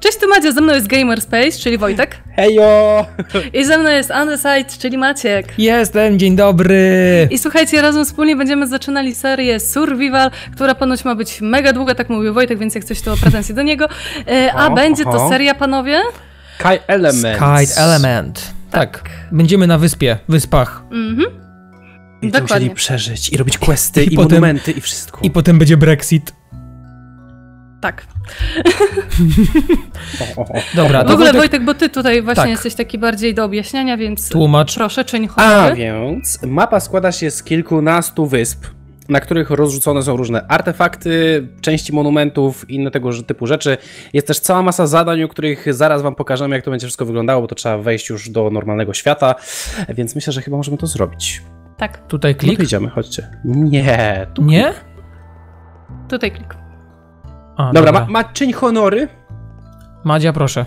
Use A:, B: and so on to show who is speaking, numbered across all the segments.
A: Cześć, tu Madzia, ze mną jest Gamerspace, czyli Wojtek.
B: Hejo!
A: I ze mną jest Underside, czyli Maciek.
C: Jestem, dzień dobry!
A: I słuchajcie, razem wspólnie będziemy zaczynali serię Survival, która ponoć ma być mega długa, tak mówił Wojtek, więc jak coś to pretensje do niego. E, a
B: O,
A: będzie to
B: oho.
A: seria, panowie?
B: Sky Element.
C: Kite Element. Tak. Będziemy na wyspie, wyspach.
A: Mhm.
B: I
A: Dokładnie.
B: musieli przeżyć i robić questy i,
C: I potem-
B: monumenty i wszystko.
C: I potem będzie Brexit.
A: Tak.
C: Dobra,
A: W ogóle
C: Wojtek,
A: Wojtek, bo ty tutaj właśnie
C: Tak.
A: jesteś taki bardziej do objaśniania, więc
C: tłumacz.
A: proszę, czyń
B: A
A: honory.
B: więc mapa składa się z kilkunastu wysp, na których rozrzucone są różne artefakty, części monumentów i inne tego typu rzeczy. Jest też cała masa zadań, o których zaraz wam pokażemy, jak to będzie wszystko wyglądało, bo to trzeba wejść już do normalnego świata, więc myślę, że chyba możemy to zrobić.
A: Tak,
C: Tutaj
B: No
C: klik.
B: to idziemy, chodźcie. Nie. Tu...
C: Nie?
A: tutaj klik.
C: A,
B: Dobra, ma, ma czyń honory.
C: Madzia, proszę.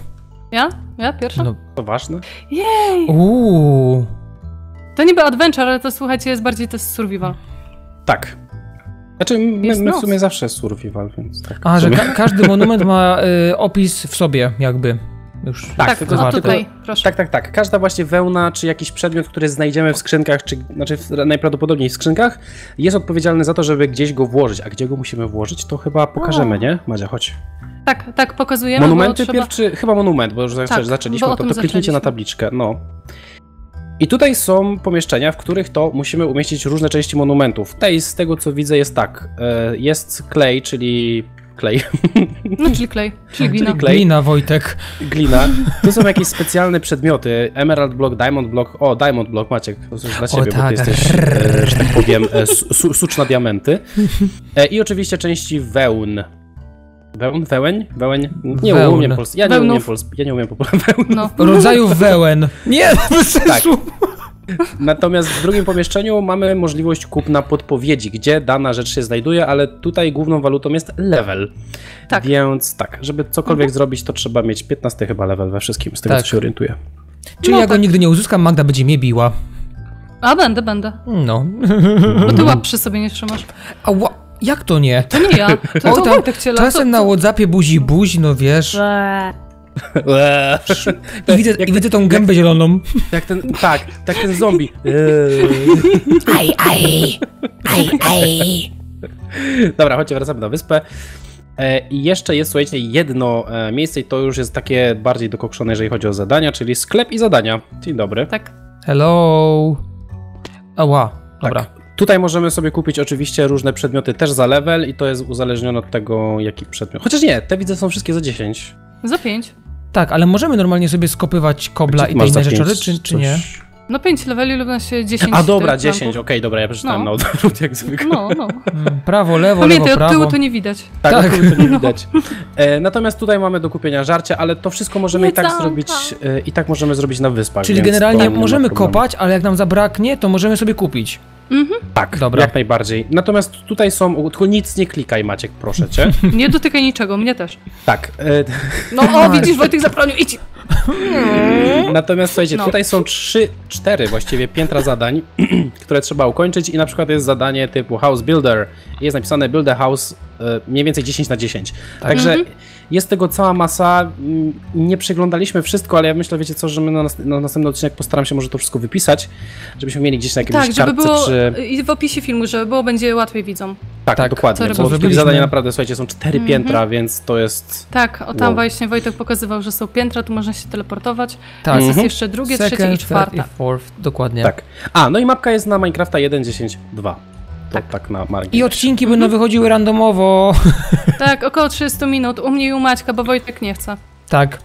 A: Ja? Ja pierwsza?
C: No.
B: To ważne.
A: Jej!
C: Uuu.
A: To niby adventure, ale to słuchajcie, jest bardziej to jest survival.
B: Tak. Znaczy, my, my w sumie zawsze survival, więc tak.
C: A, że ka każdy monument ma y, opis w sobie, jakby. Już.
B: Tak,
A: Tak,
B: tylko
A: no tutaj, proszę.
B: Tak, tak, tak. Każda właśnie wełna, czy jakiś przedmiot, który znajdziemy w skrzynkach, czy znaczy w, najprawdopodobniej w skrzynkach, jest odpowiedzialny za to, żeby gdzieś go włożyć. A gdzie go musimy włożyć, to chyba pokażemy,
A: O.
B: nie? Madzia, chodź.
A: Tak, tak, pokazujemy,
B: Monumenty
A: trzeba...
B: pierwszy, chyba monument, bo już
A: Tak,
B: zaczęliśmy,
A: bo
B: to, to kliknijcie na
A: zaczęliśmy.
B: tabliczkę. No. I tutaj są pomieszczenia, w których to musimy umieścić różne części monumentów. Tej z tego co widzę jest tak. e, Jest klej, czyli klej,
A: No, czyli klej, czyli glina.
B: Czyli klej.
C: Glina, Wojtek.
B: glina. Tu są jakieś specjalne przedmioty. Emerald block, diamond block. O, diamond block, Maciek, to jest dla ciebie, bo
C: tak.
B: ty jesteś, e, że tak powiem, e, su, su, sucz na diamenty. E, I oczywiście części wełn. Wełn? Wełeń? Wełeń? Nie
C: Wełn.
B: umiem polski. Ja nie
A: Wełnów.
B: umiem polski. Ja nie umiem po polsku. Wełn.
A: No.
C: Rodzajów wełen. Nie, bez sensu.
B: Natomiast w drugim pomieszczeniu mamy możliwość kupna podpowiedzi, gdzie dana rzecz się znajduje, ale tutaj główną walutą jest level.
A: Tak.
B: Więc tak, żeby cokolwiek zrobić, to trzeba mieć 15 chyba level we wszystkim, z tego
C: Tak.
B: co się orientuję.
C: Czyli
A: No
C: ja go
A: tak.
C: nigdy nie uzyskam, Magda będzie mnie biła.
A: A, będę, będę.
C: No.
A: Bo ty łap przy sobie nie trzymasz.
C: A ła, jak to nie?
A: To nie ja, to,
C: Oj,
A: to
C: tam
A: Wojtek cię
C: Czasem na Whatsappie buzi buzi, no wiesz. I widzę, i widzę tą gębę zieloną.
B: Jak ten, tak, tak ten zombie.
C: Aj, aj, aj, aj.
B: Dobra, chodźcie, wracamy na wyspę. E, I jeszcze jest, słuchajcie, jedno miejsce i to już jest takie bardziej dokokszone, jeżeli chodzi o zadania, czyli sklep i zadania. Dzień dobry.
A: Tak.
C: Hello. Ała, dobra.
B: Tak. Tutaj możemy sobie kupić oczywiście różne przedmioty też za level i to jest uzależnione od tego, jaki przedmiot. Chociaż nie, te widzę są wszystkie za 10.
A: Za pięć.
C: Tak, ale możemy normalnie sobie skopywać kobla i te inne rzeczy, czy, czy
B: coś?
C: nie?
A: No pięć leveli lub na się 10
B: A dobra,
A: tych
B: 10, okej,
A: lampów.
B: dobra, ja przeczytałem
A: No.
B: na odwrót jak zwykle.
A: No, no.
C: Mm, Prawo, lewo,
A: Pamiętaj,
C: lewo,
A: od tyłu
C: prawo.
A: to nie widać.
B: Tak,
C: Tak.
B: tak. to nie widać. E, natomiast tutaj mamy do kupienia żarcie, ale to wszystko możemy i tak zrobić e, i tak możemy zrobić na wyspach.
C: Czyli generalnie
B: nie
C: możemy kopać, ale jak nam zabraknie, to możemy sobie kupić.
B: Tak,
C: Dobra.
B: jak najbardziej. Natomiast tutaj są, tylko nic nie klikaj Maciek, proszę cię.
A: Nie dotykaj niczego, mnie też.
B: tak, e,
A: No o, widzisz, Wojtek zabronił, idź!
B: Natomiast słuchajcie,
A: No.
B: tutaj są trzy, cztery właściwie piętra zadań, które trzeba ukończyć i na przykład jest zadanie typu House Builder. Jest napisane Build a House e, mniej więcej 10 na 10. Także
A: Mhm.
B: Jest tego cała masa. Mm, Nie przeglądaliśmy wszystko, ale ja myślę, wiecie co, że my na, nas, na następny odcinek postaram się może to wszystko wypisać, żebyśmy mieli gdzieś na jakimś
A: Tak, żeby
B: kartce
A: było,
B: czy...
A: i w opisie filmu, żeby było, będzie łatwiej widzom.
B: Tak,
C: tak,
A: co
B: dokładnie, bo tych zadań naprawdę, słuchajcie, są cztery piętra, więc to jest...
A: Tak, o tam
B: Wow.
A: właśnie Wojtek pokazywał, że są piętra, tu można się teleportować.
C: Tak.
A: Jest
B: Mhm.
A: jeszcze drugie, trzecie i
C: Second, third
A: czwarte.
C: i fourth, dokładnie.
B: Tak. A, no i mapka jest na Minecrafta 1.10.2. To tak, na margines.
C: I odcinki będą wychodziły randomowo.
A: Tak, około 30 minut, u mnie i u Maćka, bo Wojtek nie chce.
C: tak.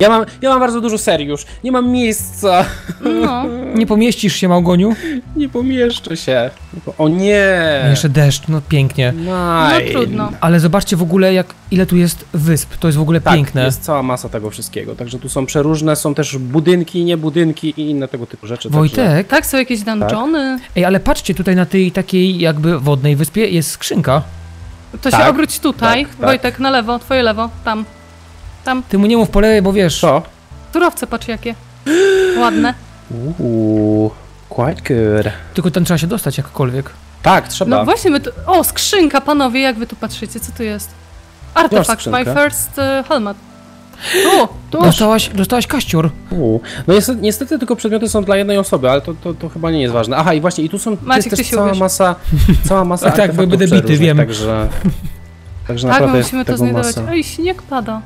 B: Ja mam, ja mam bardzo dużo serii już. Nie mam miejsca.
A: No,
C: Nie pomieścisz się, Małgoniu?
B: Nie pomieszczę się. O nie.
C: Jeszcze deszcz, no pięknie.
A: no
B: Nine.
A: trudno.
C: Ale zobaczcie w ogóle, jak ile tu jest wysp. To jest w ogóle
B: Tak,
C: piękne.
B: jest cała masa tego wszystkiego. Także tu są przeróżne, są też budynki, nie budynki i inne tego typu rzeczy. Także...
C: Wojtek,
A: Tak, są jakieś dungeony.
C: ej, ale patrzcie, tutaj na tej takiej jakby wodnej wyspie jest skrzynka.
A: To się
B: Tak,
A: obróć tutaj.
B: tak, tak.
A: Wojtek, na lewo, twoje lewo, tam. Tam.
C: Ty mu nie mów po lewej, bo wiesz.
B: Co?
A: Surowce, patrz jakie. Ładne.
B: Uuu, quite good.
C: Tylko tam trzeba się dostać jakkolwiek.
B: Tak, trzeba.
A: No właśnie, my tu... O, skrzynka, panowie, jak wy tu patrzycie, co tu jest? Artefakt, my first uh, helmet. Tu, tu.
C: Dostałaś, dostałaś kaścior.
B: U. No niestety, niestety tylko przedmioty są dla jednej osoby, ale to, to, to chyba nie jest ważne. Aha, i właśnie, i tu są
A: Maciek,
B: jest też cała masa, cała masa
C: Tak, tak, bo będę bity, wiem.
B: Także, także
A: Tak,
B: naprawdę
A: musimy to znajdować.
B: masa.
A: Ej, śnieg pada.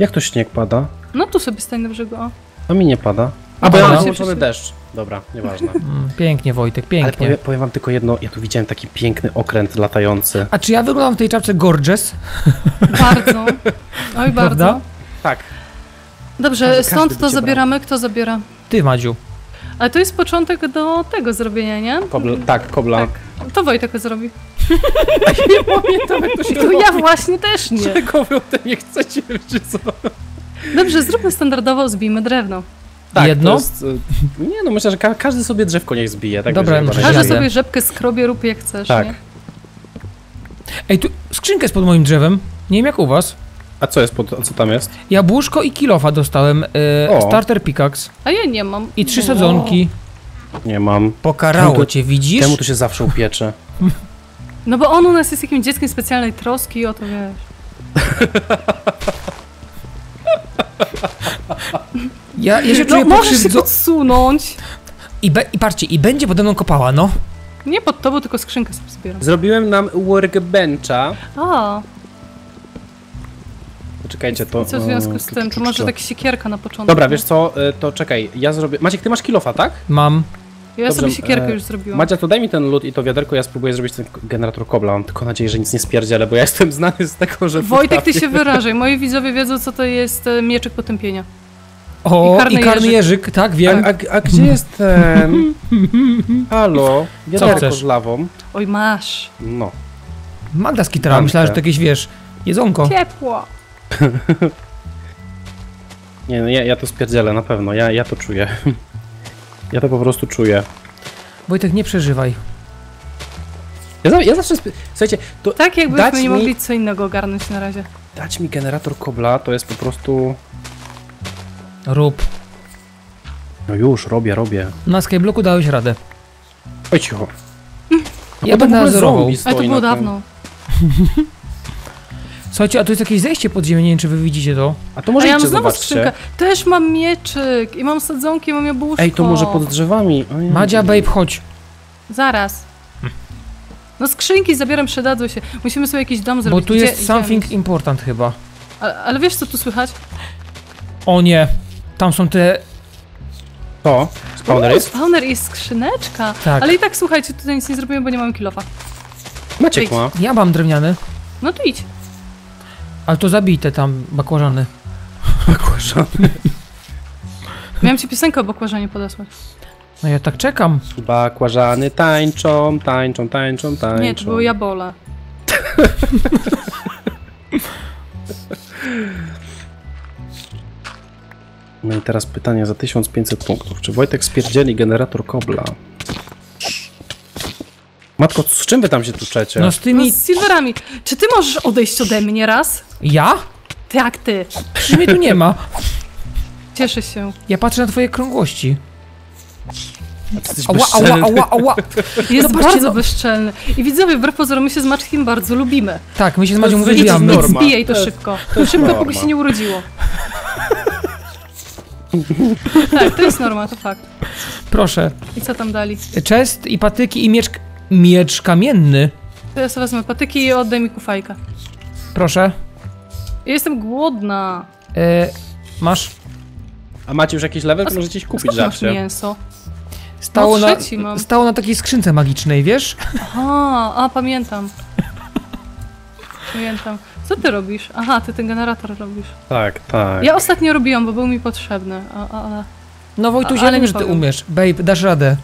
B: Jak to śnieg pada?
A: No tu sobie stań na brzegu, o.
B: A mi nie pada. A bo ja mam włączony
A: Przecież-
B: deszcz. Dobra, nieważne.
C: Mm, pięknie, Wojtek,
B: Ale
C: pięknie.
B: powiem, powiem wam tylko jedno, ja tu widziałem taki piękny okręt latający.
C: A czy ja wyglądam w tej czapce gorgeous?
A: Bardzo. Oj,
C: Prawda?
A: bardzo.
B: Tak.
A: Dobrze,
B: Każdy- każdy
A: stąd to zabieramy. Kto zabiera?
C: Ty, Madziu.
A: Ale to jest początek do tego zrobienia, nie?
B: Kobla, tak, kobla.
A: Tak. To Wojtek zrobi.
B: Nie pamiętam jak to się
A: To ja właśnie też nie.
B: Czego wy ode mnie chcecie, czy co?
A: Dobrze, zróbmy standardowo, zbijmy drewno.
B: Tak,
C: Jedno?
B: Jest, y, nie no, myślę, że ka każdy sobie drzewko niech zbije. Tak
C: Dobra, no
A: Każdy sobie rzepkę skrobie, rób jak chcesz,
B: Tak.
A: nie?
C: Ej, tu skrzynkę jest pod moim drzewem. Nie wiem jak u was.
B: A co jest, pod, a co tam jest?
C: Jabłuszko i kilofa dostałem. E, starter pickaxe.
A: A ja nie mam.
C: I trzy sadzonki.
B: Nie mam.
C: Pokarało
B: Temu to-
C: cię, widzisz?
B: Temu to się zawsze upiecze.
A: No bo on u nas jest jakimś dzieckiem specjalnej troski, o to wiesz.
C: Ja, ja się
A: No
C: czuję
A: możesz się podsunąć.
C: I, be, I patrzcie, i będzie pode mną kopała, no.
A: Nie pod tobą, tylko skrzynkę sobie zbieram.
B: Zrobiłem nam workbencha.
A: A,
B: Czekajcie, to...
A: i co w związku z
B: e,
A: tym? To może tak siekierka na początku.
B: Dobra, wiesz co, e, to czekaj, ja zrobię... Maciek, ty masz kilofa, tak?
C: Mam.
A: Ja
B: Dobrze,
A: sobie siekierkę
B: e,
A: już zrobiłam.
B: Madzia, to daj mi ten lód i to wiaderko, ja spróbuję zrobić ten generator kobla. Mam tylko nadzieję, że nic nie spierdzielę, bo ja jestem znany z tego, że...
A: Wojtek, ty się wyrażaj. Moi widzowie wiedzą, co to jest e, mieczyk potępienia.
C: O,
A: I
C: i
A: karny
C: karny,
A: jeżyk.
C: jeżyk. tak,
B: A,
C: wiem.
B: a, a gdzie jest ten... Halo? Wiaderko z lawą.
A: Oj, masz.
B: No.
C: Magda skitara,
B: Mam
C: myślała,
B: te.
C: że to jakieś, wiesz, jedzonko.
A: Ciepło.
B: Nie, no ja, ja to spierdzielę, na pewno, ja, ja to czuję. Ja to po prostu czuję.
C: Wojtek, nie przeżywaj.
B: Ja, ja zawsze... Słuchajcie, to
A: Tak jakbyśmy nie
B: mi-
A: mogli co innego ogarnąć na razie.
B: dać mi generator kobla, to jest po prostu...
C: Rób.
B: No już, robię, robię.
C: Na skyblocku dałeś radę.
B: Oj, cicho.
C: Ja
B: O, to w
C: będę nadzorował.
A: Ale to było
B: na tym.
C: Słuchajcie, a tu jest jakieś zejście pod ziemię, nie wiem, czy wy widzicie to.
B: A to
A: A
B: może
A: ja mam znowu
B: zobaczcie.
A: skrzynkę. Też mam mieczyk i mam sadzonki, i mam jabłuszko.
B: Ej, to może pod drzewami. Ojej.
C: Madzia, babe, chodź.
A: Zaraz. No skrzynki zabieram, przydadzą się. Musimy sobie jakiś dom
C: Bo
A: zrobić.
C: tu
A: Gdzie
C: jest something
A: idziemy?
C: important chyba.
A: Ale, ale wiesz, co tu słychać?
C: O nie. Tam są te...
B: To? Spawner jest?
A: spawner i skrzyneczka.
C: Tak.
A: Ale i tak, słuchajcie, tutaj nic nie zrobimy, bo nie mamy kilofa.
B: Maciek ma.
C: Ja mam drewniany.
A: No to idź.
C: Ale to zabij te tam bakłażany.
A: Miałem ci piosenkę o bakłażanie podesłać.
C: No ja tak czekam.
B: Bakłażany tańczą, tańczą, tańczą, tańczą.
A: Nie, to było jabole.
B: No i teraz pytanie za 1500 punktów. Czy Wojtek spierdzieli generator kobla? Matko, z czym wy tam się tuczecie?
C: No z
A: No
C: tymi...
A: z silverami. Czy ty możesz odejść ode mnie raz?
C: Ja?
A: Tak, ty.
C: Przecież mnie tu nie ma.
A: Cieszę się.
C: Ja patrzę na twoje krągłości. Ała, ała, ała, ała.
A: Jest
C: No
A: bardzo
C: no.
A: bezczelny. I widzowie, wbrew pozorom, my się z Maczkiem bardzo lubimy.
C: Tak, my się z Madzią
B: jest
A: Idź, zbijaj to
B: To-
A: szybko.
B: to
A: szybko,
B: norma.
A: póki się nie urodziło. tak, to jest norma, to fakt.
C: Proszę.
A: I co tam dali?
C: Chest i patyki i miecz... Miecz kamienny.
A: To ja sobie wezmę patyki i oddaj mi kufajkę.
C: Proszę.
A: Ja jestem głodna.
C: E, masz.
B: A macie już jakiś level, to możecie ich kupić
A: skąd masz mięso?
C: Stało,
A: No,
C: na, stało na takiej skrzynce magicznej, wiesz?
A: Aha, a pamiętam. Pamiętam. Co ty robisz? Aha, ty ten generator robisz.
B: Tak, tak.
A: Ja ostatnio robiłam, bo był mi potrzebny, a, a, ale...
C: No Wojtuś, ja wiem, że ty
A: powiem.
C: umiesz. Babe, dasz radę.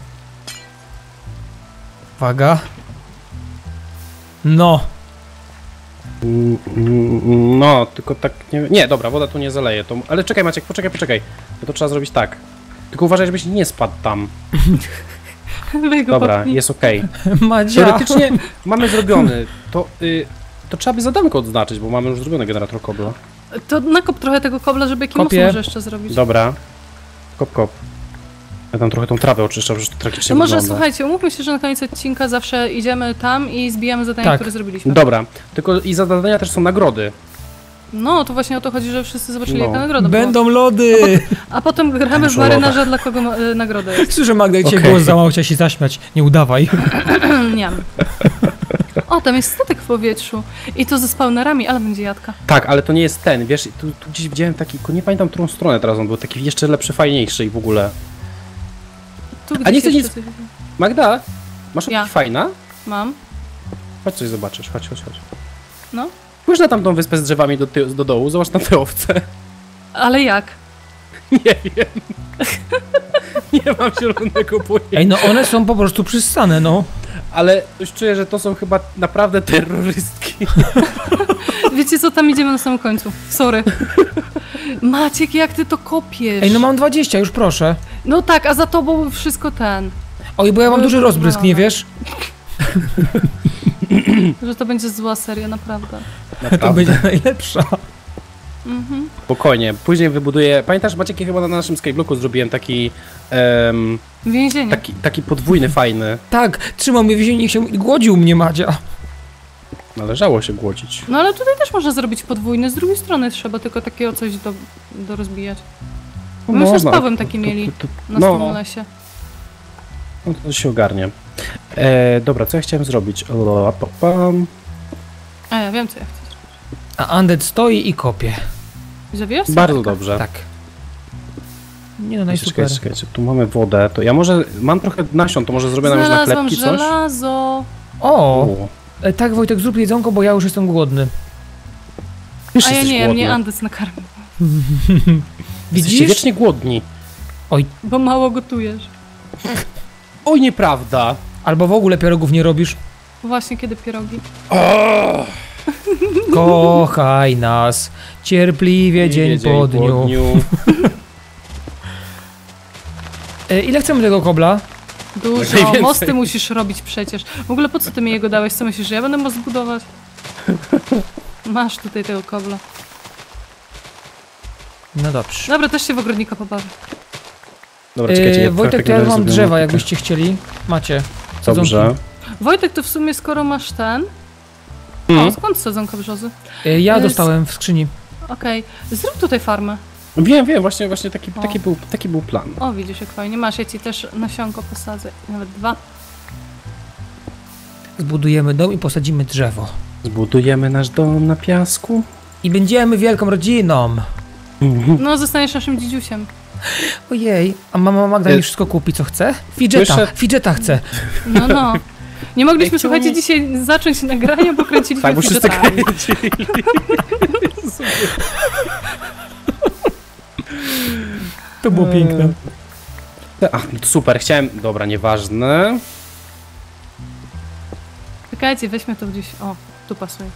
C: Uwaga. No.
B: No, tylko tak nie... Nie, dobra, woda tu nie zaleje. To... Ale czekaj Maciek, poczekaj, poczekaj. Bo to trzeba zrobić tak. Tylko uważaj, żebyś nie spadł tam. Dobra, jest okej.
C: Madzia.
B: Teoretycznie mamy zrobiony. To, y, to trzeba by zadanko odznaczyć, bo mamy już zrobiony generator kobla.
A: To nakop trochę tego kobla, żeby jakiś
C: Kopię.
A: może jeszcze zrobić.
B: Dobra. Kop, kop. Ja tam trochę tą trawę oczyszczam, że to tragicznie
A: To może
B: wygląda.
A: słuchajcie, umówmy się, że na koniec odcinka zawsze idziemy tam i zbijamy zadania,
C: Tak.
A: które zrobiliśmy.
B: Dobra, tylko i za zadania też są nagrody.
A: No, to właśnie o to chodzi, że wszyscy zobaczyli,
B: No.
A: jaka nagroda była.
C: Będą lody!
A: A potem gramy w marynarza, dla kogo ma, y, nagroda jest.
C: Słyszę Magda, dzisiaj
B: Okej.
C: głos za mało, chciała się zaśmiać. Nie udawaj.
A: Nie. O, tam jest statek w powietrzu. I to ze spawnerami, ale będzie jadka.
B: Tak, ale to nie jest ten, wiesz, tu, tu gdzieś widziałem taki, nie pamiętam którą stronę teraz on był, taki jeszcze lepszy, fajniejszy i w ogóle.
A: Tu
B: A nie chcesz
A: coś-
B: Magda, masz
A: Ja.
B: ja. fajna?
A: Mam.
B: Chodź coś zobaczysz, chodź, chodź, chodź.
A: No.
B: Spójrz na tamtą wyspę z drzewami do, ty- do dołu, zobacz na te owce.
A: Ale jak?
B: Nie wiem. nie mam zielonego pojęcia.
C: Ej, no one są po prostu przyssane, no.
B: Ale już czuję, że to są chyba naprawdę terrorystki.
A: Wiecie co, tam idziemy na samym końcu. Sorry. Maciek, jak ty to kopiesz?
C: Ej, no mam 20, już proszę.
A: No tak, a za tobą wszystko ten.
C: Oj, bo ja mam duży rozbrysk, nie wiesz?
A: Że to będzie zła seria, naprawdę.
C: To będzie najlepsza.
A: Mhm.
B: Spokojnie, później wybuduję... Pamiętasz, Maciek, ja chyba na naszym skyblocku zrobiłem taki... em,
A: Więzienie.
B: taki, taki podwójny, fajny.
C: Tak, trzymał mnie w więzieniu, niech się głodził mnie Madzia.
B: Należało się głodzić.
A: No ale tutaj też można zrobić podwójny, z drugiej strony trzeba tylko takiego coś do, do rozbijać.
B: No
A: My już z
B: można,
A: Pawłem taki mieli na
B: no.
A: Stimulesie.
B: No to się ogarnie. E, dobra, co ja chciałem zrobić? O, pa, pam.
A: A ja wiem co ja chcę.
C: A Undead stoi i kopie.
A: Zawijasz?
B: Bardzo dobrze.
C: Tak. Nie no, najsuper.
B: czekajcie, tu mamy wodę, to ja może, mam trochę nasion, to może zrobię nam już naklepki, coś?
A: żelazo.
C: O,
B: O,
C: e, tak Wojtek, zrób jedzonko, bo ja już jestem głodny.
B: już
A: A ja nie,
B: głodny.
A: mnie Andes nakarmił.
B: Jesteście
C: Widzisz?
B: wiecznie głodni.
A: Bo mało gotujesz.
B: Oj, nieprawda.
C: Albo w ogóle pierogów nie robisz.
A: Właśnie kiedy pierogi.
B: O,
C: Kochaj nas, cierpliwie dzień po dniu. E, ile chcemy tego kobla?
A: Dużo. Mosty musisz robić przecież. W ogóle po co ty mi jego dałeś? Co myślisz, że ja będę most budować? Masz tutaj tego kobla.
C: No dobrze.
A: Dobra, też się w ogrodnika pobawię.
B: Dobra, czekajcie,
C: E,
B: ja
C: Wojtek, ja mam drzewa, jakbyście chcieli. Macie.
B: Dobrze.
C: sadzonki.
A: Wojtek, to w sumie skoro masz ten...
B: Mhm.
A: O, skąd sadzonka brzozy?
C: E, ja
A: jest-
C: dostałem w skrzyni.
A: Okej, zrób tutaj farmę.
B: Wiem, wiem, właśnie, właśnie taki,
A: O.
B: taki, był, taki był plan.
A: O, widzisz jak fajnie. Masz, ja ci też nasionko posadzę. Nawet dwa.
C: Zbudujemy dom i posadzimy drzewo.
B: Zbudujemy nasz dom na piasku.
C: I będziemy wielką rodziną.
A: No, zostaniesz naszym dzidziusiem.
C: Ojej, a mama Magda
B: E,
C: mi wszystko kupi, co chce? Fidżeta,
B: słyszę-
C: fidżeta chce.
A: No, no. Nie mogliśmy,
B: Ej,
A: słuchajcie,
B: mi-
A: dzisiaj zacząć nagranie, bo kręciliśmy
B: Tak, bo wszyscy kręcili.
C: To było piękne.
B: Ach, no to super, chciałem... Dobra, nieważne.
A: Czekajcie, weźmy to gdzieś. O, tu pasuje.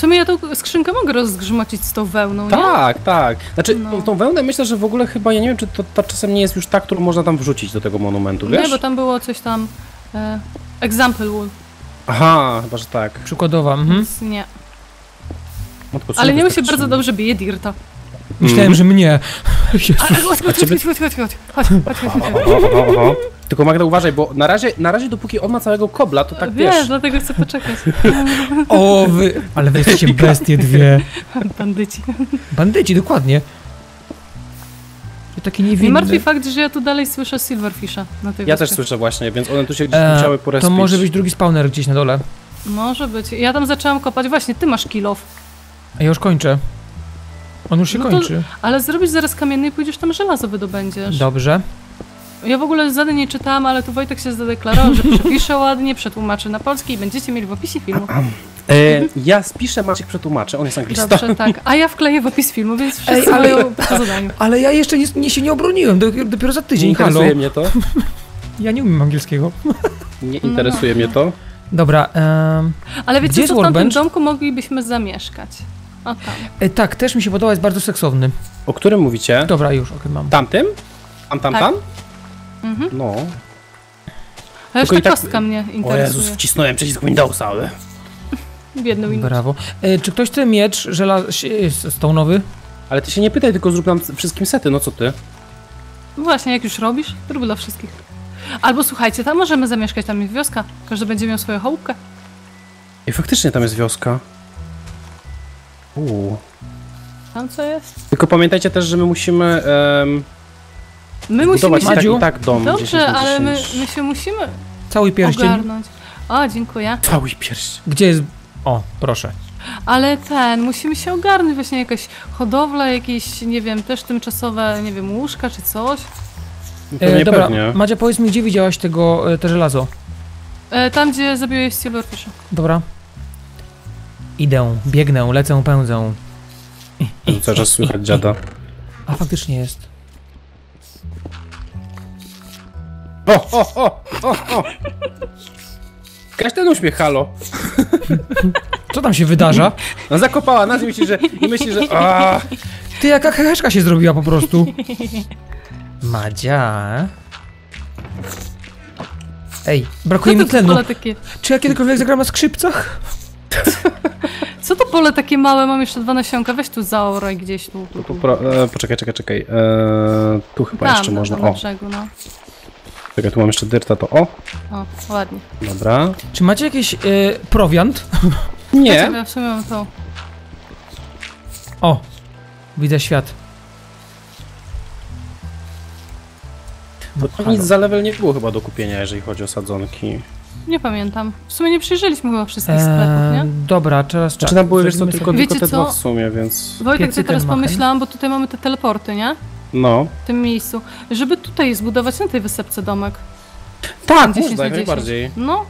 A: W sumie ja tą skrzynkę mogę rozgrzmocić z tą wełną, nie?
B: Tak, tak. Znaczy,
A: No.
B: tą wełnę myślę, że w ogóle chyba, ja nie wiem, czy to, to czasem nie jest już ta, którą można tam wrzucić do tego monumentu,
A: Nie,
B: wiesz?
A: bo tam było coś tam. E, example wool,
B: Aha, chyba, że tak.
C: Przykładowa, mhm.
A: więc nie.
B: Matko, co
A: Ale nie
B: tak
A: się bardzo dobrze bije Dirta.
C: Myślałem, że mnie.
A: A, chodź, chodź, chodź,
B: ciebie-
A: chodź, chodź, chodź, chodź, chodź, chodź, chodź, chodź.
B: Oho, oho, oho. Tylko Magda uważaj, bo na razie, na razie dopóki on ma całego kobla, to tak
A: Wiesz,
B: wiesz.
A: dlatego chcę poczekać.
C: O, wy... Ale wy jesteście bestie dwie.
A: Bandyci.
C: Bandyci, dokładnie. To taki
A: Nie
C: niewinny.
A: martwi fakt, że ja tu dalej słyszę Silverfisha na tej
B: Ja też
A: wyspie.
B: słyszę właśnie, więc one tu się gdzieś
C: E,
B: musiały porespić.
C: to może być drugi spawner gdzieś na dole.
A: Może być. Ja tam zaczęłam kopać. Właśnie, ty masz kill off.
C: A ja już kończę. On już się
A: No to-
C: kończy.
A: Ale zrobisz zaraz kamienny i pójdziesz tam żelazo wydobędziesz.
C: Dobrze.
A: Ja w ogóle zadań nie czytałam, ale tu Wojtek się zadeklarował, że przepisze ładnie, przetłumaczy na polski i będziecie mieli w opisie filmu.
B: E, ja spiszę, Maciek przetłumaczy, on jest anglistą.
A: Dobrze, tak. A ja wkleję w opis filmu, więc wszyscy
C: Ej, ale-
A: mają po zadaniu.
C: Ale ja jeszcze nie, nie, się nie obroniłem, dopiero, za
B: Nie
C: tydzień, halo.
B: interesuje mnie to.
C: Ja nie umiem angielskiego.
B: Nie interesuje mnie to.
C: Dobra, em,
A: Ale wiecie co, w tamtym domku moglibyśmy zamieszkać. O tam.
C: e, tak, też mi się podoba, jest bardzo seksowny.
B: O którym mówicie?
C: Dobra, już, okej, mam.
B: Tamtym? Tam, tam,
A: Tak.
B: tam?
A: Mhm.
B: No.
A: A już
B: Tylko
A: ta
B: tak-
A: kostka mnie
B: O
A: interesuje.
B: Jezus, wcisnąłem przycisk Windowsa, ale...
A: W jedną minutę.
C: Brawo. E, czy ktoś chce miecz żela... stone'owy?
B: Ale ty się nie pytaj, tylko zrób nam wszystkim sety, no co ty?
A: No Właśnie, jak już robisz, rób dla wszystkich. Albo słuchajcie, tam możemy zamieszkać, tam jest wioska. Każdy będzie miał swoją chałupkę.
B: I faktycznie tam jest wioska. Uuu.
A: Tam co jest?
B: Tylko pamiętajcie też, że my musimy em,
A: My musimy się...
B: tak,
C: Madziu?
B: tak dom 10
A: Dobrze, ale my,
B: 10.
A: my się musimy
C: Cały pierścień.
A: ogarnąć. O, dziękuję.
B: Cały pierścień.
C: Gdzie jest... O, proszę.
A: Ale ten, musimy się ogarnąć, właśnie jakaś hodowla, jakieś, nie wiem, też tymczasowe, nie wiem, łóżka czy coś.
B: No
C: E, dobra,
B: pewnie.
C: Madzia, powiedz mi, gdzie widziałaś tego, e, te żelazo?
A: E, tam, gdzie zabiłeś Silverfisha.
C: Dobra. Idę, biegnę, lecę, pędzę.
B: Cały czas słychać dziada.
C: A faktycznie jest.
B: O, o, o, o, o! Kaś ten uśmiech, halo.
C: Co tam się wydarza?
B: No zakopała nas i myśli, że, i myśli, że a,
C: Ty, jaka heheszka się zrobiła po prostu. Madzia. Ej, brakuje mi
A: to
C: tlenu.
A: takie,
C: Czy ja kiedykolwiek zagram na skrzypcach?
A: co to pole takie małe? Mam jeszcze dwa nasionka, weź tu zaoraj gdzieś tu. tu, tu.
B: Popro- e, poczekaj, czekaj, czekaj. E, tu chyba
A: Tam,
B: jeszcze
A: na-
B: można.
A: na
B: O,
A: brzegu, no.
B: Czekaj, tu mam jeszcze dyrta, to o.
A: O, ładnie.
C: e,
B: Dobra.
C: Czy macie jakiś prowiant?
B: Nie,
A: Ja w sumie mam to.
C: O, widzę świat.
B: Bo to nic za level nie było chyba do kupienia, jeżeli chodzi o sadzonki.
A: Nie pamiętam. W sumie nie przyjrzeliśmy chyba wszystkich sklepów, nie?
C: Dobra, teraz czas.
B: Znaczy tam były, wiesz co, tylko, tylko te dwa
A: co?
B: w sumie, więc...
A: Wojtek,
C: Piecy
A: ja teraz pomyślałam, bo tutaj mamy te teleporty, nie?
B: No.
A: W tym miejscu. Żeby tutaj zbudować na tej wysepce domek.
B: Tak,
A: 10
B: można,
A: na
B: jak
A: 10.
B: najbardziej.
A: No.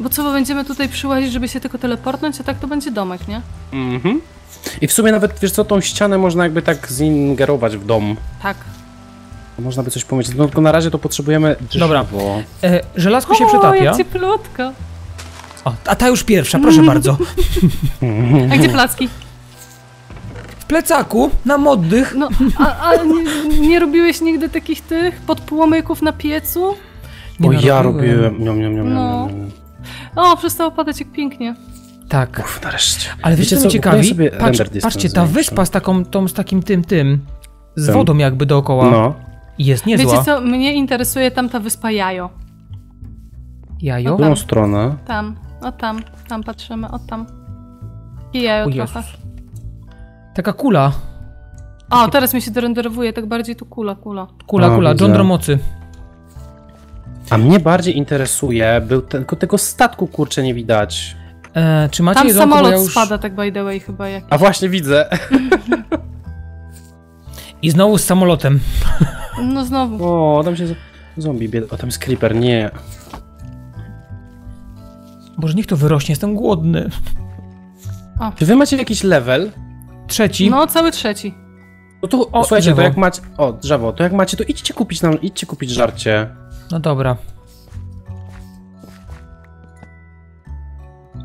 A: Bo co, bo będziemy tutaj przyłazić, żeby się tylko teleportnąć, a tak to będzie domek, nie?
B: Mhm. I w sumie nawet, wiesz co, tą ścianę można jakby tak zingerować w dom.
A: Tak.
B: Można by coś pomyśleć. No tylko na razie to potrzebujemy drzewo.
C: Dobra. E, żelazko się
A: o,
C: przetapia.
A: jak cieplutko.
C: O, a ta już pierwsza, proszę bardzo.
A: A gdzie placki?
C: W plecaku, na moddych.
A: No, a, a nie, nie robiłeś nigdy takich tych podpłomyków na piecu?
C: Nie
B: O,
C: no,
B: ja
C: robiłem.
B: robiłem. Niom, niom, niom,
A: No. O, przestało padać jak pięknie.
C: Tak.
B: Uff, nareszcie.
C: Ale wiecie, co
B: kupiłem
C: ciekawi?
B: sobie
C: Patrz, patrzcie, ta wyspa z taką, tą, z takim tym, tym, z
B: Tym.
C: wodą jakby dookoła,
B: No.
C: jest niezła.
A: Wiecie co, mnie interesuje tam ta wyspa Jajo.
C: Jajo?
B: W którą stronę?
A: Tam, o tam, tam patrzymy, o tam. I jajo
C: O
A: trochę.
C: Jezus. Taka kula,
A: O, teraz mi się dorenderowuje, tak bardziej tu kula, kula.
C: kula,
B: A,
C: kula,
B: widzę.
C: jądro mocy.
B: A mnie bardziej interesuje, był ten, tylko tego statku kurczę nie widać.
C: E, czy macie
A: Tam
C: jedzonko,
A: samolot
C: ja już...
A: spada, tak by the way chyba jak.
B: A właśnie widzę.
C: I znowu z samolotem.
A: No znowu.
B: O, tam się zombie bieda. O, tam jest creeper, nie.
C: Boże, niech to wyrośnie, jestem głodny.
B: Czy wy macie jakiś level?
C: Trzeci.
A: No, cały trzeci.
B: No to,
C: O,
B: słuchajcie,
C: drzewo.
B: to jak macie... O, drzewo, to jak macie, to idźcie kupić nam, idźcie kupić żarcie.
C: No dobra.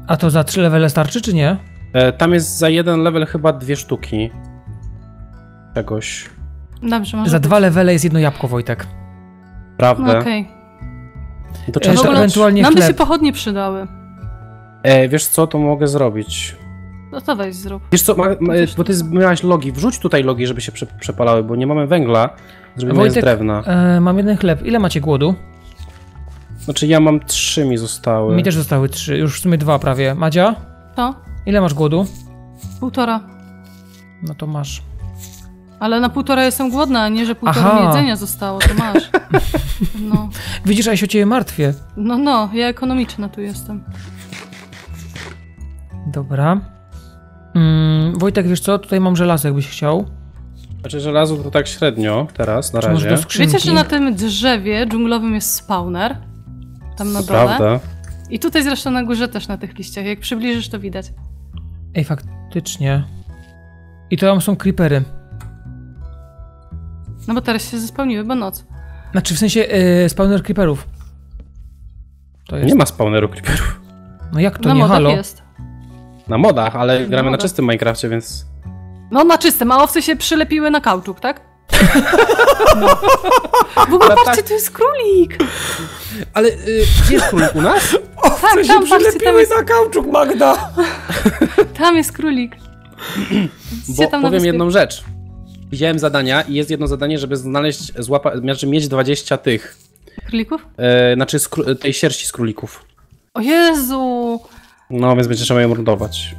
C: A to za trzy levele starczy, czy nie?
B: E, tam jest za jeden level chyba dwie sztuki. Czegoś.
A: Dobrze, może
C: Za
A: być.
C: dwa levele jest jedno jabłko, Wojtek.
B: Prawda?
A: No, Okej.
B: I to
C: E,
B: trzeba...
A: W
C: to
A: ogóle
C: ewentualnie
A: Nam by się pochodnie przydały.
B: E, wiesz co, to mogę zrobić.
A: No to weź zrób.
B: Wiesz co, ma, ma, bo ty miałaś logi, wrzuć tutaj logi, żeby się prze, przepalały, bo nie mamy węgla. Zrobimy je z drewna.
C: E, mam jeden chleb. Ile macie głodu?
B: Znaczy ja mam trzy mi zostały.
C: Mi też zostały trzy, już w sumie dwa prawie. Madzia?
A: To?
C: Ile masz głodu?
A: Półtora.
C: No to masz.
A: Ale na półtora jestem głodna, a nie, że półtora
C: Aha.
A: mi jedzenia zostało, to masz. No,
C: Widzisz, a ja się o ciebie martwię.
A: no, no, ja ekonomiczna tu jestem.
C: Dobra. Mm, Wojtek, wiesz co? Tutaj mam żelazo, jakbyś chciał.
B: Znaczy żelazo to tak średnio teraz, na
C: Czy może
B: razie.
A: Wiecie, że na tym drzewie dżunglowym jest spawner? Tam na
B: To
A: dole.
B: prawda.
A: I tutaj zresztą na górze też na tych liściach. Jak przybliżysz, to widać.
C: Ej, faktycznie. I to tam są creepery.
A: No bo teraz się zespełniły, bo noc.
C: Znaczy w sensie yy, spawner creeperów. To jest.
B: Nie ma spawneru creeperów.
C: No jak to
A: na
C: nie halo?
A: jest.
B: Na modach, ale gramy na
A: modach.
B: czystym Minecrafcie, więc...
A: No na czystym, a owce się przylepiły na kauczuk, tak? No. W ogóle
B: Ale
A: patrzcie,
B: tak-
A: tu jest królik!
B: Ale y, gdzie jest królik u nas?
C: Owce
A: Tak, tam, patrzcie, tam jest,
C: na kauczuk, Magda!
A: tam jest królik.
B: Bo
A: tam na
B: powiem jedną rzecz. Widziałem zadania i jest jedno zadanie, żeby znaleźć, złapa, znaczy mieć 20 tych,
A: Królików?
B: e, znaczy tej sierści z królików.
A: O Jezu!
B: No, więc będzie trzeba ją mordować.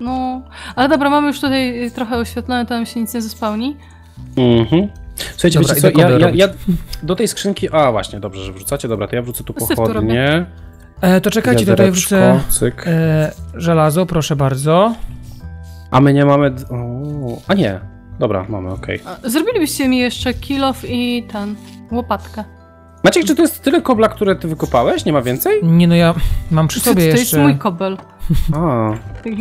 A: No, ale dobra, mamy już tutaj trochę oświetlone, tam się nic nie zespełni.
B: Mhm. Słuchajcie,
C: Dobra,
B: wiecie co, ja, ja,
C: robić.
B: ja do tej skrzynki... A, właśnie, dobrze, że wrzucacie. Dobra, to ja wrzucę tu
A: tu
B: pochodnie.
C: E, to czekajcie, tutaj wrzucę
B: Cyk.
C: e, żelazo, proszę bardzo.
B: A my nie mamy... O, a nie. Dobra, mamy, okej.
A: A, Zrobilibyście mi jeszcze kilof i ten, łopatkę.
B: Maciek, czy to jest tyle kobla, które ty wykopałeś? Nie ma więcej?
C: Nie no, ja mam przy
A: To,
C: sobie
A: to jest
C: jeszcze...
A: mój kobel.
B: A.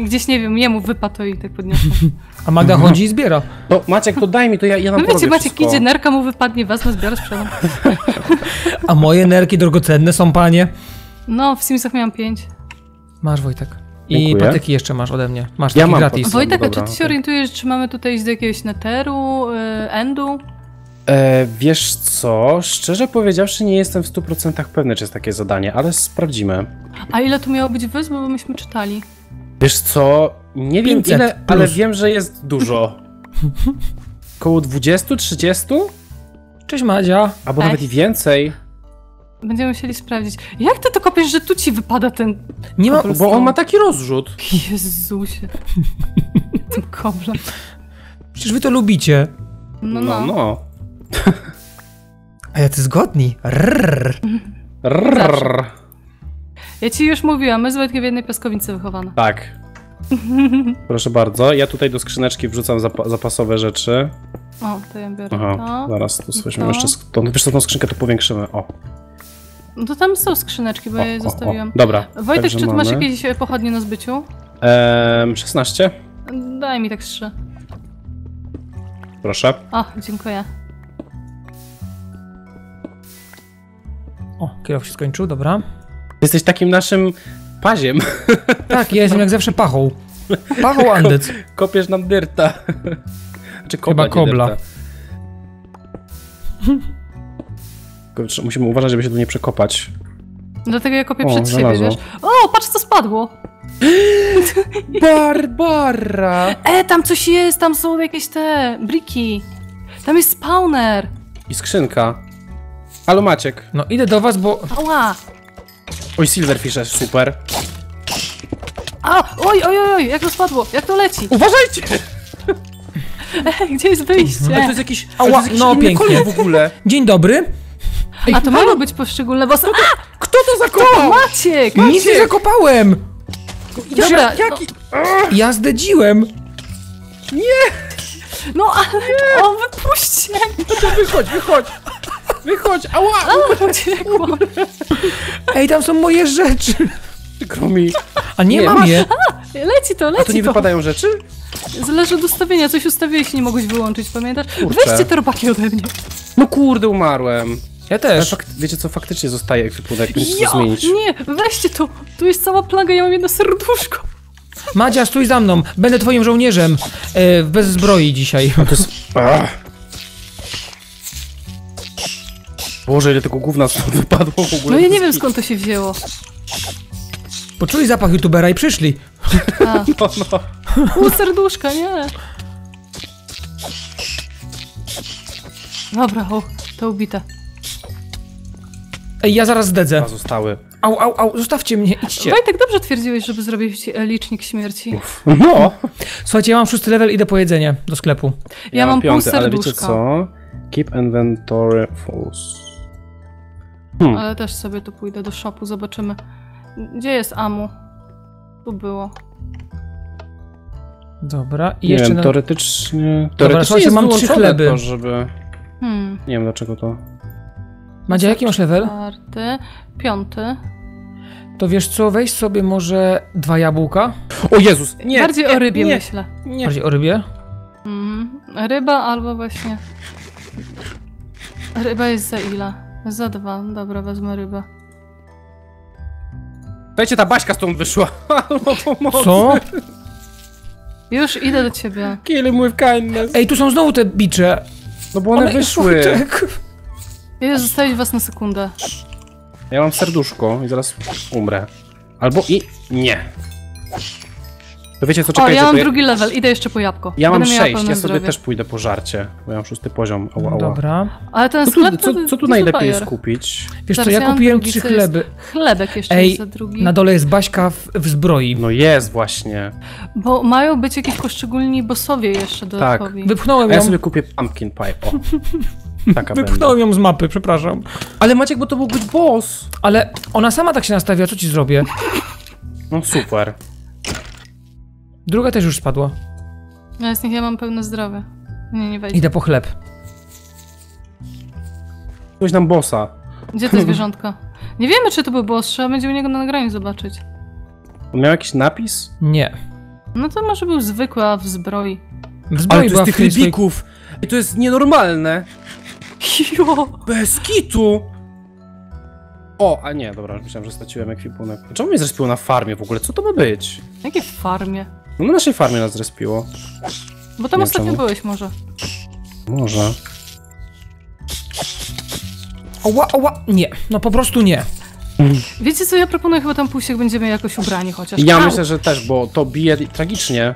A: Gdzieś, nie wiem, jemu wypadł to i tak podniosłem.
C: A Magda chodzi i zbiera.
B: To Maciek, to daj mi, to ja, ja nam
A: No wiecie, Maciek
B: wszystko.
A: idzie, nerka mu wypadnie, wezmę, zbiorę, sprzedam.
C: A moje nerki drogocenne są, panie.
A: No, w Simsach miałam pięć.
C: Masz, Wojtek. I
B: Dziękuję.
C: patyki jeszcze masz ode mnie. Masz
B: Ja
C: taki
B: mam
C: gratis.
A: Wojtek, a czy ty się orientujesz, czy mamy tutaj iść do jakiegoś neteru, y, endu?
B: E, wiesz co, szczerze powiedziawszy nie jestem w 100% pewny, czy jest takie zadanie, ale sprawdzimy.
A: A ile tu miało być wysp, bo myśmy czytali?
B: Wiesz co, nie wiem
C: 500
B: ile, ale
C: plus.
B: wiem, że jest dużo. Koło 20, 30?
C: Cześć Madzia.
B: Albo
A: Ej.
B: nawet i więcej.
A: Będziemy musieli sprawdzić. Jak ty to kopiesz, że tu ci wypada ten...
C: Nie ma...
B: Bo on ma taki rozrzut.
A: Jezusie. Tym koblem.
C: Przecież wy to lubicie.
A: No,
B: No,
A: no.
C: A jacy zgodni. Rrrr.
B: Rrrr.
A: Ja ci już mówiłam, my z Wojtkiem w jednej piaskownicy wychowane.
B: Tak. Proszę bardzo, ja tutaj do skrzyneczki wrzucam zapa zapasowe rzeczy.
A: O, to ja biorę
B: Aha,
A: to.
B: zaraz tu weźmiemy
A: to.
B: jeszcze, to, wiesz co, tą skrzynkę to powiększymy, o.
A: No to tam są skrzyneczki, bo
B: o,
A: ja je
B: o,
A: zostawiłam.
B: O. Dobra,
A: Wojtek, czy ty masz
B: mamy.
A: jakieś e, pochodnie na zbyciu?
B: Ehm, 16,
A: Daj mi tak trzy.
B: proszę.
A: O, dziękuję.
C: O, kierow się skończył, dobra.
B: Jesteś takim naszym paziem.
C: Tak, ja jestem jak zawsze pachą. Pachą Andec.
B: Kopiesz nam dyrta. Czy kobla,
C: Chyba kobla.
B: Musimy uważać, żeby się tu nie przekopać.
A: Dlatego ja kopię
B: O,
A: przed siebie, wiesz? O, patrz co spadło!
B: Barbara!
A: E, tam coś jest, tam są jakieś te briki. Tam jest spawner.
B: I skrzynka. Halo Maciek.
C: No idę do was, bo...
A: Ała!
B: Oj, Silverfish, super.
A: A, oj, oj, oj, oj, jak to spadło? Jak to leci?
B: Uważajcie!
A: Ej, gdzie jest wyjście?
B: Ale to jest jakiś,
C: Ała,
B: to jest jakiś
C: no,
B: inny
C: pięknie.
B: kolor w ogóle.
C: Dzień dobry.
A: A to mają być poszczególne bossy. A,
B: Kto to zakopał?
A: Maciek!
C: Nic nie zakopałem.
A: Dobra,
B: Jaki?
C: Ja zdedziłem.
A: no, no ale... O, wypuśćcie!
B: Wychodź, wychodź! Wychodź! Ała!
A: Uciekłam.
C: Ej, tam są moje rzeczy.
B: Przykro mi.
C: A nie,
B: Nie,
C: mam
B: masz-
C: je.
A: Leci to,
B: A
A: leci
B: tu nie
A: to.
B: wypadają rzeczy?
A: Zależy od ustawienia. Coś ustawiłeś i nie mogłeś wyłączyć, pamiętasz?
B: Kurczę.
A: Weźcie te robaki ode mnie.
B: No kurde, umarłem.
C: Ja
B: Ale
C: też.
B: fakt, wiecie co, faktycznie zostaje ekwipunek, więc to zmienić.
A: nie, weźcie to. Tu jest cała plaga, ja mam jedno serduszko.
C: Madzia, stój za mną. Będę twoim żołnierzem. E, bez zbroi dzisiaj.
B: To jest... Ach. Boże, ile tego gówna stąd wypadło w ogóle.
A: No ja nie wiem skąd to się wzięło.
C: Poczuli zapach youtubera i przyszli.
A: A,
B: No, no.
A: pół serduszka, nie. Dobra, o, to ubite.
C: Ej, ja zaraz zdedzę.
B: A, zostały.
C: Au, au, au, zostawcie mnie, idźcie.
A: Wojtek, dobrze twierdziłeś, żeby zrobić e, licznik śmierci.
B: No!
C: Słuchajcie, ja mam szósty level, idę po jedzenie do sklepu.
A: Ja, mam pół
B: piąty, ale wiecie
A: serduszka.
B: co? Keep inventory full. Hmm.
A: Ale też sobie tu pójdę do shopu, zobaczymy. Gdzie jest Amu? Tu było.
C: Dobra, i
B: Nie
C: jeszcze...
B: wiem,
C: na-
B: teoretycznie... Teoretycznie
C: słuchajcie,
B: jest
C: mam trzy chleby.
B: To, żeby...
A: Hmm.
B: Nie wiem dlaczego to...
C: Madzia, jaki masz level?
A: Czwarty, piąty.
C: To wiesz co, weź sobie może dwa jabłka.
B: O Jezus! Nie!
A: Bardziej
B: nie,
A: o rybie
B: nie,
A: myślę.
B: Nie.
C: Bardziej o rybie.
A: Mhm. Ryba albo właśnie... Ryba jest za ile? Za dwa. Dobra, wezmę rybę.
B: Dajcie, ta Baśka stąd wyszła! Albo pomocy!
C: Co?
A: Już idę do ciebie.
B: Kill him with kindness!
C: Ej, tu są znowu te bicze.
B: No bo one, wyszły!
C: Wojtek.
A: Idę zostawić was na sekundę.
B: Ja mam serduszko i zaraz umrę. Albo i... Nie. To wiecie co,
A: O,
B: czekajcie,
A: ja mam drugi level, idę jeszcze po jabłko.
B: Ja mam sześć, ja sobie też pójdę po żarcie, bo ja mam szósty poziom. Ała, ała.
C: Dobra.
A: Ale ten
B: Co
A: sklep
B: tu, co, co tu najlepiej jest kupić?
C: Wiesz co, ja kupiłem
A: drugi,
C: trzy chleby.
A: Chlebek jeszcze
C: Ej,
A: jest za drugi.
C: Na dole jest Baśka w, w zbroi.
B: No jest właśnie.
A: Bo mają być jakieś poszczególni bossowie jeszcze
B: Tak.
A: dodatkowi.
C: Wypchnąłem
B: A ja
C: ją.
B: sobie kupię pumpkin pie, o. Taka będę.
C: Wypchnąłem ją z mapy, przepraszam.
B: Ale Maciek, bo to był być boss.
C: Ale ona sama tak się nastawia, co ci zrobię?
B: No super.
C: Druga też już spadła.
A: Ja z nich ja mam pełne zdrowie. Nie, nie wejdzie.
C: Idę po chleb.
B: Coś nam bossa.
A: Gdzie te zwierzątka? Nie wiemy, czy to był boss, trzeba będzie u niego na nagraniu zobaczyć.
B: On miał jakiś napis?
C: Nie.
A: No to może był zwykły, a w zbroi.
C: W zbroi
B: Ale to jest tych rybików. I to jest nienormalne.
A: Jo!
B: Bez kitu. O, a nie, dobra, myślałem, że straciłem ekwipunek. Czemu mnie zrespiło na farmie w ogóle? Co to ma być?
A: Jakie farmie?
B: No na naszej farmie nas zrespiło.
A: Bo tam
B: Nie,
A: ostatnio
B: czemu?
A: byłeś może.
B: Może.
C: Oła, oła. Nie, no po prostu nie.
A: Wiecie co, ja proponuję chyba tam pójść, jak będziemy jakoś ubrani chociaż.
B: Ja
A: Au!
B: myślę, że też, bo to bije tragicznie.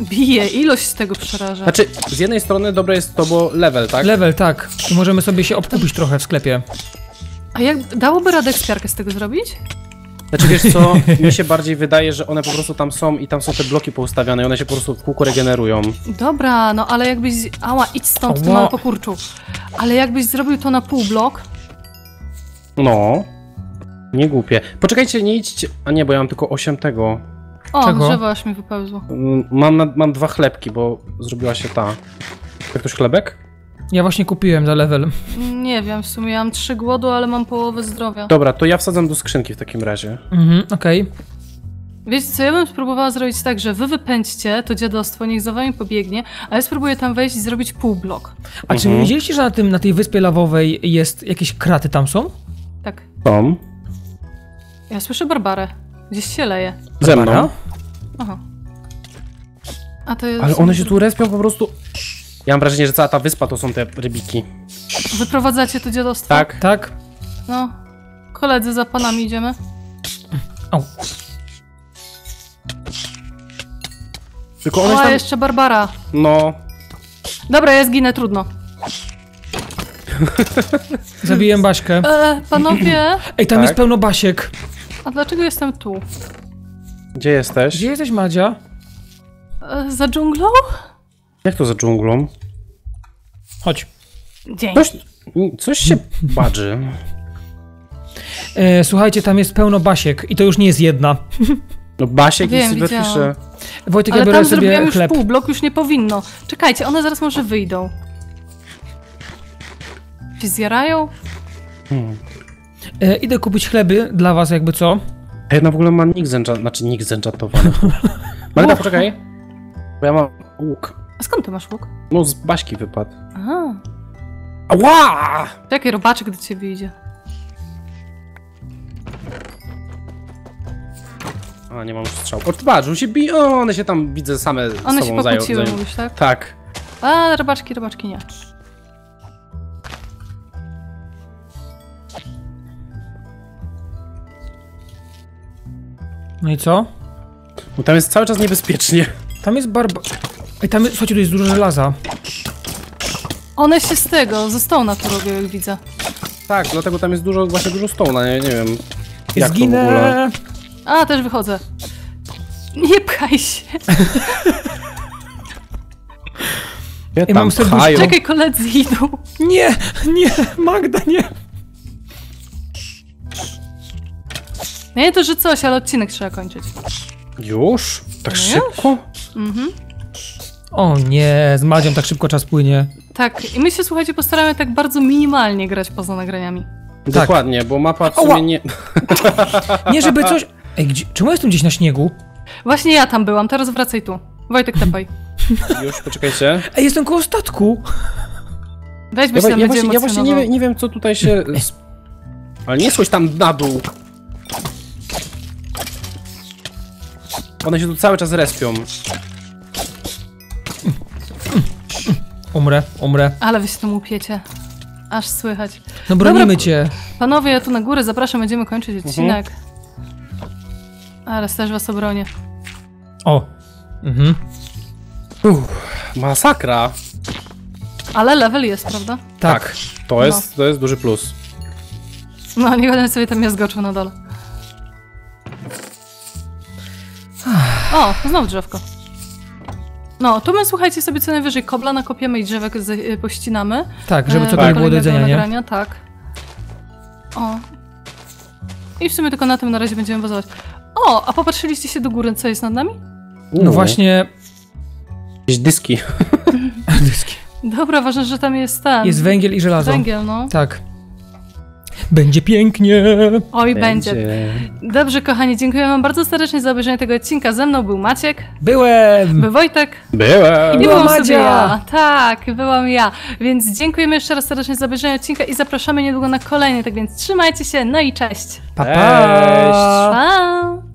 A: Bije, ilość z tego przeraża.
B: Znaczy, z jednej strony dobre jest to, bo level, tak?
C: Level, tak. I możemy sobie się obkupić trochę w sklepie.
A: A jak dałoby radę ekspiarkę z tego zrobić?
B: Znaczy wiesz co, mi się bardziej wydaje, że one po prostu tam są i tam są te bloki poustawiane i one się po prostu w kółko regenerują.
A: Dobra, no ale jakbyś... Ała, idź stąd, ty mały pokurczu. Ale jakbyś zrobił to na pół blok...
B: No. Nie głupie. Poczekajcie, nie idźcie. A nie, bo ja mam tylko 8 tego.
A: O,
C: Czego?
A: drzewo aż mi wypełzło.
B: Mm, Mam, na, mam dwa chlebki, bo zrobiła się ta. Jak ktoś chlebek?
C: Ja właśnie kupiłem za level.
A: Nie wiem, w sumie mam trzy głodu, ale mam połowę zdrowia.
B: Dobra, to ja wsadzam do skrzynki w takim razie.
C: Mhm, okej.
A: Wiecie co, ja bym spróbowała zrobić tak, że wy wypędźcie to dziadostwo, niech za wami pobiegnie, a ja spróbuję tam wejść i zrobić pół blok.
C: A czy
B: Mhm.
C: wiedzieliście, że na, tym, na tej wyspie lawowej jest jakieś kraty tam są?
A: Tak.
B: Tom.
A: Ja słyszę Barbarę. Gdzieś się leje.
B: Ze mną.
A: Aha. A to jest...
B: Ale one się tu respią po prostu. Ja mam wrażenie, że cała ta wyspa to są te rybiki.
A: Wyprowadzacie to dziadostwo?
B: Tak?
C: Tak.
A: No. Koledzy, za panami idziemy.
C: O,
B: Tylko one
A: a
B: tam...
A: jeszcze Barbara.
B: No.
A: Dobra, ja zginę, trudno.
C: zabiłem Baśkę.
A: E, panowie,
C: Ej, tam
B: Tak?
C: jest pełno Basiek.
A: a dlaczego jestem tu?
B: Gdzie jesteś?
C: Gdzie jesteś, Madzia?
A: E, za dżunglą?
B: Jak to za dżunglą?
C: Chodź.
A: Dzień.
B: Coś, coś się badży.
C: E, słuchajcie, tam jest pełno Basiek i to już nie jest jedna.
B: No Basiek
A: Wiem,
B: i
A: widziałam.
C: Wojtek,
A: Ale
C: ja biorę
A: tam
C: sobie
A: zrobiłam już
C: chleb.
A: pół blok, już nie powinno. Czekajcie, one zaraz może wyjdą. Się zjarają?
B: Hmm.
C: E, idę kupić chleby dla was, jakby co.
B: A jedna w ogóle ma nick zenczat, znaczy nick zenczatowany. Magda, poczekaj. Bo ja mam łuk.
A: A skąd ty masz łuk?
B: No z Baśki wypadł.
A: Aha.
B: Ała!
A: Jaki robaczek do ciebie idzie?
B: A, nie mam już strzał. O, patrz, on się bi... O, one się tam, widzę, same
A: One się
B: sobą zajął.
A: pokłóciły, mówisz, tak?
B: Tak.
A: A, robaczki, robaczki nie.
C: No i co?
B: Bo tam jest cały czas niebezpiecznie.
C: Tam jest barba... Ej, tam. Słuchajcie, tu jest dużo żelaza.
A: One się z tego, ze stołna tu robią, jak widzę.
B: Tak, dlatego tam jest dużo, właśnie dużo stołna, nie, nie wiem. Jak to w ogóle.
C: Zginę!
A: A, też wychodzę. Nie pchaj się.
B: Ja
C: Ja mam serduszko.
B: pchają.
A: Czekaj, koledzy idą.
C: Nie, nie, Magda, nie.
A: Nie, to że coś, ale odcinek trzeba kończyć.
B: Już? Tak
A: No już?
B: szybko?
A: Mhm.
C: O nie, z Madzią tak szybko czas płynie.
A: Tak, i my się, słuchajcie, postaramy tak bardzo minimalnie grać poza nagraniami.
B: Dokładnie, bo mapa w sumie nie...
C: Nie, żeby coś... Ej, gdzie... czemu jestem gdzieś na śniegu?
A: Właśnie ja tam byłam, teraz wracaj tu. Wojtek, tepaj.
B: Już, poczekajcie.
C: Ej, jestem koło statku.
A: Weź, bo
B: Ja,
A: się tam
B: ja, właśnie, ja właśnie nie, wiem- nie wiem, co tutaj się... Ale nie schodź tam na dół. One się tu cały czas respią.
C: Umrę, umrę.
A: Ale wy się tam łupiecie. Aż słychać.
C: No bronimy
A: Dobra.
C: cię.
A: Panowie, ja tu na górę zapraszam, będziemy kończyć
B: Mhm.
A: odcinek. Ale też was obronię.
C: O, Mhm.
B: Uff, masakra.
A: Ale level jest, prawda?
C: Tak.
B: To jest, to jest duży plus.
A: No, nie będę sobie tam ja zgoczył na dole. O, znowu drzewko. No, tu my słuchajcie sobie co najwyżej kobla nakopiemy i drzewek z, y, pościnamy.
C: Tak, żeby
A: E,
C: co tutaj było do jedzenia, nie?
A: nagrania, tak. O. I w sumie tylko na tym na razie będziemy bazować. O, a popatrzyliście się do góry, co jest nad nami?
C: No właśnie,
B: Jakieś dyski.
C: dyski.
A: Dobra, ważne, że tam jest ten.
C: Jest węgiel i żelazo.
A: węgiel, no.
C: Tak. Będzie pięknie.
A: Oj, będzie. Dobrze, kochani, dziękuję wam bardzo serdecznie za obejrzenie tego odcinka. Ze mną był Maciek,
C: Byłem.
A: był Wojtek.
B: Byłem.
A: I
C: Była
A: byłam sobie
C: Madzia!
A: ja. Tak, byłam ja. Więc dziękujemy jeszcze raz serdecznie za obejrzenie odcinka i zapraszamy niedługo na kolejny. Tak więc trzymajcie się, no i cześć.
C: Pa, pa.
B: Cześć.
A: Pa!